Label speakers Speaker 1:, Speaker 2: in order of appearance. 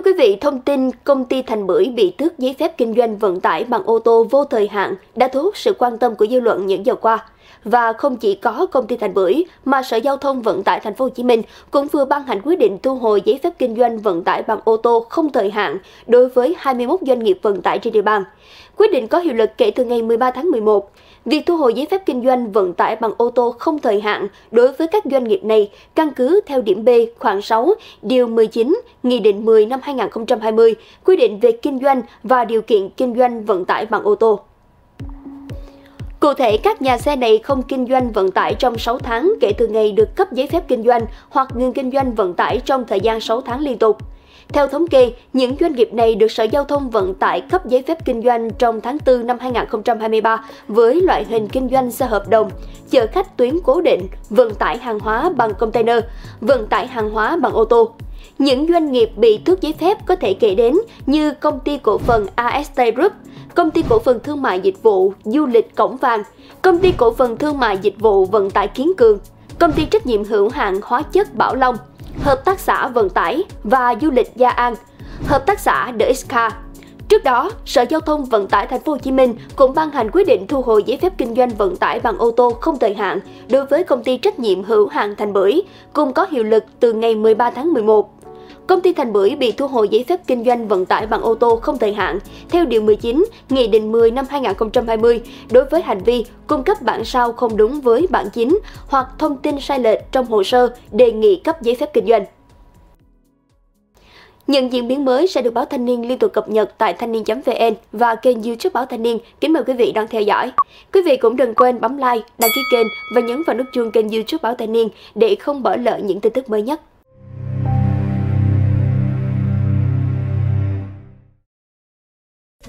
Speaker 1: Thưa quý vị, thông tin công ty Thành Bưởi bị tước giấy phép kinh doanh vận tải bằng ô tô vô thời hạn đã thu hút sự quan tâm của dư luận những giờ qua. Và không chỉ có công ty Thành Bưởi mà Sở Giao thông Vận tải Thành phố Hồ Chí Minh cũng vừa ban hành quyết định thu hồi giấy phép kinh doanh vận tải bằng ô tô không thời hạn đối với 21 doanh nghiệp vận tải trên địa bàn. Quyết định có hiệu lực kể từ ngày 13 tháng 11. Việc thu hồi giấy phép kinh doanh vận tải bằng ô tô không thời hạn đối với các doanh nghiệp này căn cứ theo điểm B khoảng 6, điều 19, Nghị định 10 năm 2020 2020 quy định về kinh doanh và điều kiện kinh doanh vận tải bằng ô tô. Cụ thể, các nhà xe này không kinh doanh vận tải trong 6 tháng kể từ ngày được cấp giấy phép kinh doanh hoặc ngừng kinh doanh vận tải trong thời gian 6 tháng liên tục. Theo thống kê, những doanh nghiệp này được Sở Giao thông Vận tải cấp giấy phép kinh doanh trong tháng 4 năm 2023 với loại hình kinh doanh xe hợp đồng, chở khách tuyến cố định, vận tải hàng hóa bằng container, vận tải hàng hóa bằng ô tô. Những doanh nghiệp bị tước giấy phép có thể kể đến như công ty cổ phần AST Group, công ty cổ phần thương mại dịch vụ du lịch Cổng Vàng, công ty cổ phần thương mại dịch vụ vận tải Kiến Cường, công ty trách nhiệm hữu hạn hóa chất Bảo Long, hợp tác xã vận tải và du lịch Gia An, hợp tác xã The Xcar. Trước đó, Sở Giao thông Vận tải Thành phố Hồ Chí Minh cũng ban hành quyết định thu hồi giấy phép kinh doanh vận tải bằng ô tô không thời hạn đối với công ty trách nhiệm hữu hạn Thành Bưởi, cùng có hiệu lực từ ngày 13 tháng 11 công ty Thành Bưởi bị thu hồi giấy phép kinh doanh vận tải bằng ô tô không thời hạn theo Điều 19, Nghị định 10 năm 2020 đối với hành vi cung cấp bản sao không đúng với bản chính hoặc thông tin sai lệch trong hồ sơ đề nghị cấp giấy phép kinh doanh. Những diễn biến mới sẽ được báo Thanh niên liên tục cập nhật tại thanh niên.vn và kênh youtube báo Thanh niên. Kính mời quý vị đang theo dõi. Quý vị cũng đừng quên bấm like, đăng ký kênh và nhấn vào nút chuông kênh youtube báo Thanh niên để không bỏ lỡ những tin tức mới nhất.